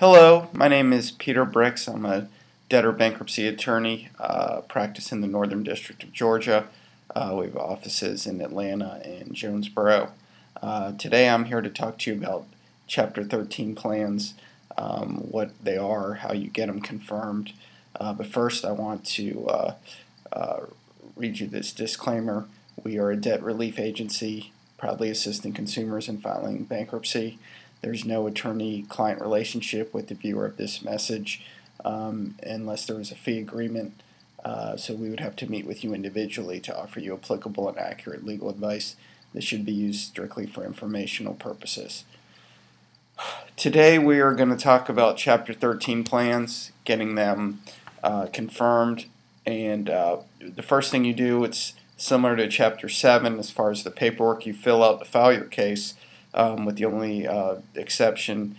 Hello, my name is Peter Bricks. I'm a debtor bankruptcy attorney, uh, practice in the Northern District of Georgia. Uh, we have offices in Atlanta and Jonesboro. Uh, today I'm here to talk to you about Chapter 13 plans, um, what they are, how you get them confirmed. Uh, but first I want to uh, uh, read you this disclaimer. We are a debt relief agency, proudly assisting consumers in filing bankruptcy. There's no attorney-client relationship with the viewer of this message um, unless there is a fee agreement. Uh, so we would have to meet with you individually to offer you applicable and accurate legal advice. This should be used strictly for informational purposes. Today we are going to talk about Chapter 13 plans, getting them uh, confirmed, and uh, the first thing you do, it's similar to Chapter 7 as far as the paperwork you fill out to file your case um, with the only uh, exception,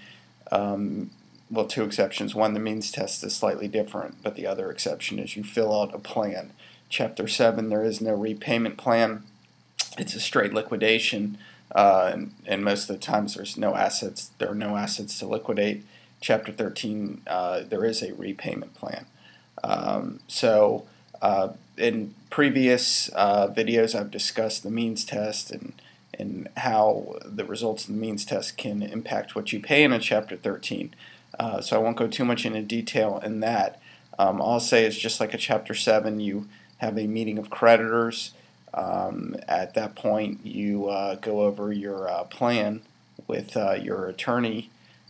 um, well, two exceptions. One, the means test is slightly different, but the other exception is you fill out a plan. Chapter 7, there is no repayment plan. It's a straight liquidation, uh, and, and, most of the times there's no assets. There are no assets to liquidate. Chapter 13, uh, there is a repayment plan. Um, so, uh, in previous uh, videos, I've discussed the means test and and how the results of the means test can impact what you pay in a Chapter 13. Uh, so I won't go too much into detail in that. Um, all I'll say is just like a Chapter 7, you have a meeting of creditors. Um, at that point, you uh, go over your uh, plan with uh, your attorney,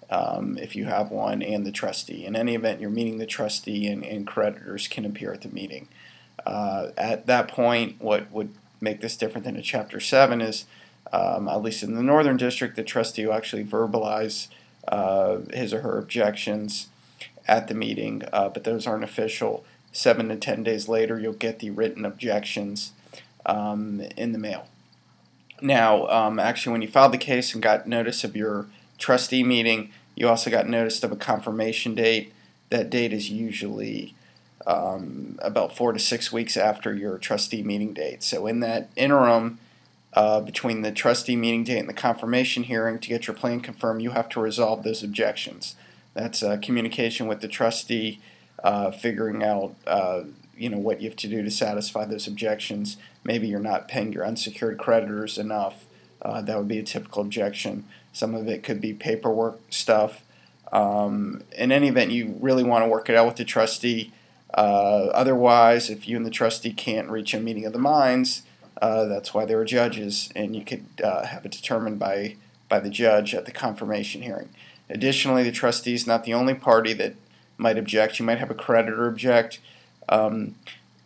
um, if you have one, and the trustee. In any event, you're meeting the trustee, and, and creditors can appear at the meeting. Uh, at that point, what would make this different than a Chapter 7 is um, at least in the Northern District, the trustee will actually verbalize uh, his or her objections at the meeting, uh, but those aren't official. Seven to ten days later, you'll get the written objections um, in the mail. Now, um, actually, when you filed the case and got notice of your trustee meeting, you also got notice of a confirmation date. That date is usually um, about four to six weeks after your trustee meeting date. So, in that interim, uh, between the trustee meeting date and the confirmation hearing to get your plan confirmed, you have to resolve those objections. That's uh, communication with the trustee, uh, figuring out uh, you know what you have to do to satisfy those objections. Maybe you're not paying your unsecured creditors enough. Uh, that would be a typical objection. Some of it could be paperwork stuff. Um, in any event, you really want to work it out with the trustee. Uh, otherwise, if you and the trustee can't reach a meeting of the minds, uh, that's why there are judges, and you could uh, have it determined by, by the judge at the confirmation hearing. Additionally, the trustee is not the only party that might object. You might have a creditor object. Um,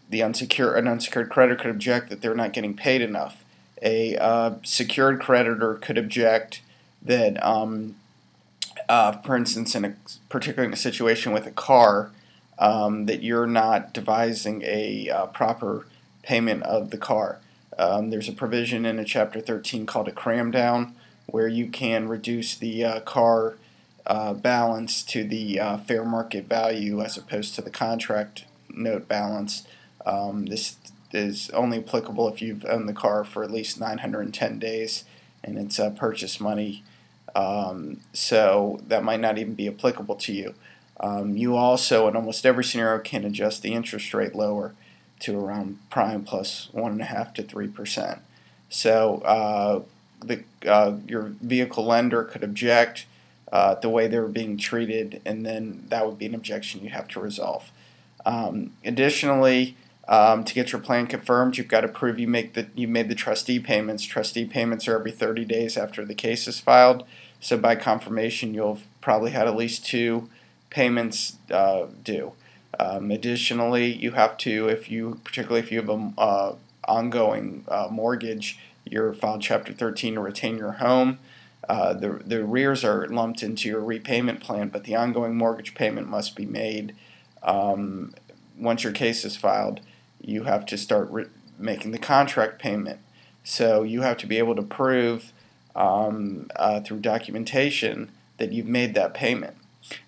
the unsecured, an unsecured creditor could object that they're not getting paid enough. A uh, secured creditor could object that, um, uh, for instance, in a particularly in a situation with a car, um, that you're not devising a uh, proper payment of the car. Um, there's a provision in a Chapter 13 called a cram down where you can reduce the uh, car uh, balance to the uh, fair market value as opposed to the contract note balance. Um, this is only applicable if you've owned the car for at least 910 days and it's uh, purchase money. Um, so that might not even be applicable to you. Um, you also, in almost every scenario, can adjust the interest rate lower to around prime plus one and a half to three percent. So uh, the uh, your vehicle lender could object uh, the way they were being treated, and then that would be an objection you have to resolve. Um, additionally, um, to get your plan confirmed, you've got to prove you make the you made the trustee payments. Trustee payments are every 30 days after the case is filed. So by confirmation, you'll probably had at least two payments uh, due. Um, additionally, you have to, if you, particularly if you have an uh, ongoing uh, mortgage, you're filed Chapter 13 to retain your home. Uh, the, the arrears are lumped into your repayment plan, but the ongoing mortgage payment must be made. Um, once your case is filed, you have to start making the contract payment. So you have to be able to prove um, uh, through documentation that you've made that payment.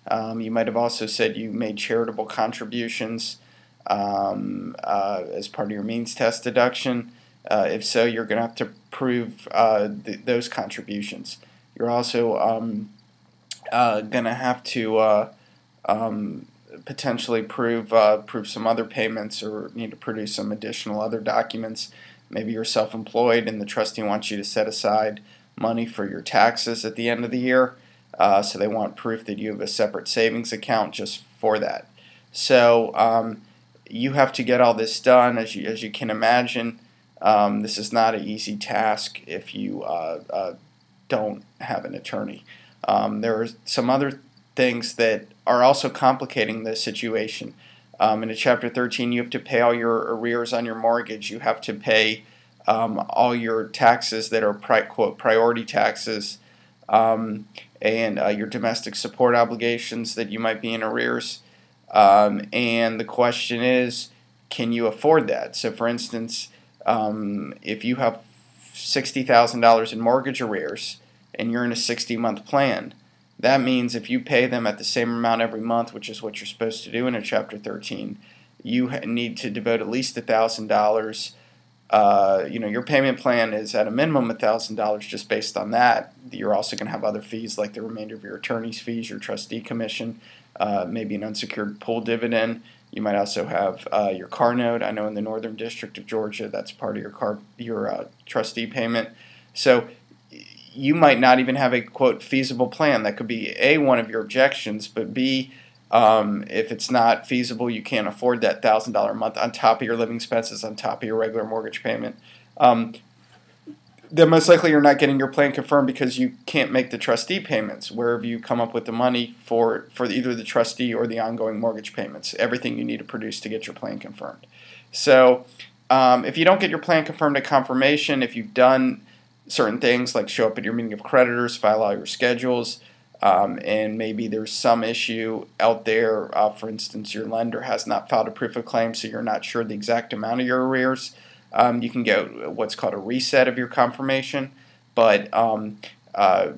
Um, you might have also said you made charitable contributions um, uh, as part of your means test deduction. Uh, if so, you're going to have to prove uh, th those contributions. You're also um, uh, going to have to uh, um, potentially prove uh, prove some other payments or need to produce some additional other documents. Maybe you're self-employed and the trustee wants you to set aside money for your taxes at the end of the year. Uh, so they want proof that you have a separate savings account just for that. So um, you have to get all this done, as you as you can imagine. Um, this is not an easy task if you uh, uh, don't have an attorney. Um, there are some other things that are also complicating the situation. Um, in Chapter 13, you have to pay all your arrears on your mortgage. You have to pay um, all your taxes that are pri quote priority taxes um, and uh, your domestic support obligations that you might be in arrears. Um, and the question is, can you afford that? So, for instance, um, if you have $60,000 in mortgage arrears and you're in a 60 month plan, that means if you pay them at the same amount every month, which is what you're supposed to do in a Chapter 13, you need to devote at least $1,000. Uh, you know, your payment plan is at a minimum $1,000 just based on that. You're also going to have other fees like the remainder of your attorney's fees, your trustee commission, uh, maybe an unsecured pool dividend. You might also have uh, your car note. I know in the Northern District of Georgia, that's part of your car, your uh, trustee payment. So you might not even have a quote feasible plan. That could be a one of your objections, but b um, if it's not feasible, you can't afford that thousand dollar a month on top of your living expenses, on top of your regular mortgage payment. Um, then most likely you're not getting your plan confirmed because you can't make the trustee payments. Wherever you come up with the money for for either the trustee or the ongoing mortgage payments, everything you need to produce to get your plan confirmed. So um, if you don't get your plan confirmed at confirmation, if you've done certain things like show up at your meeting of creditors, file all your schedules, um, and maybe there's some issue out there. Uh, for instance, your lender has not filed a proof of claim, so you're not sure the exact amount of your arrears. Um, you can get what's called a reset of your confirmation, but um, uh,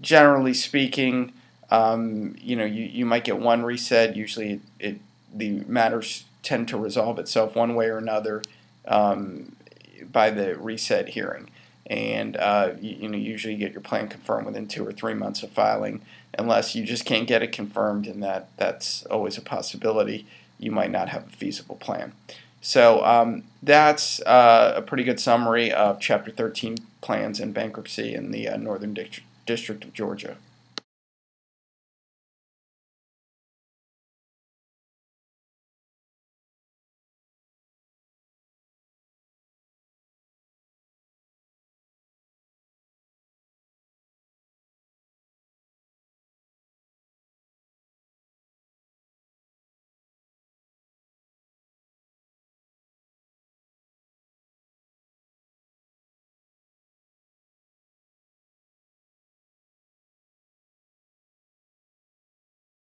generally speaking, um, you know you, you might get one reset. Usually, it, it, the matters tend to resolve itself one way or another um, by the reset hearing and uh, you, you, know usually you get your plan confirmed within two or three months of filing. Unless you just can't get it confirmed, and that that's always a possibility. You might not have a feasible plan. So um, that's uh, a pretty good summary of Chapter 13 plans in bankruptcy in the uh, Northern District of Georgia.